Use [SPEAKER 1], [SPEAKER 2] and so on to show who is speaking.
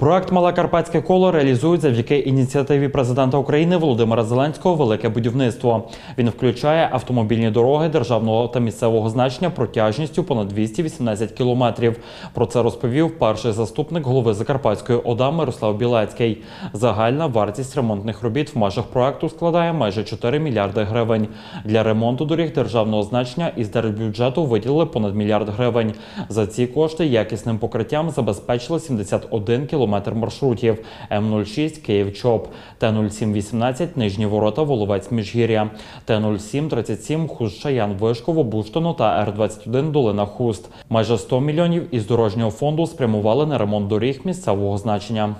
[SPEAKER 1] Проект Мале Карпатське коло реалізують завдяки ініціативі президента України Володимира Зеленського Велике будівництво. Він включає автомобільні дороги державного та місцевого значення протяжністю понад 218 кілометрів. Про це розповів перший заступник голови Закарпатської ОДА Мирослав Білецький. Загальна вартість ремонтних робіт в межах проекту складає майже 4 мільярди гривень. Для ремонту доріг державного значення із держбюджету виділили понад мільярд гривень. За ці кошти якісним покриттям забезпечили 71 кілометр маршрутів М06 Київ-Чоп, Т-0718 Нижні Ворота Воловець Міжгір'я, Т-0737 Хуст-Шаян Вишково Буштоно та Р-21 Долина Хуст. Майже 100 мільйонів із дорожнього фонду спрямували на ремонт доріг місцевого значення.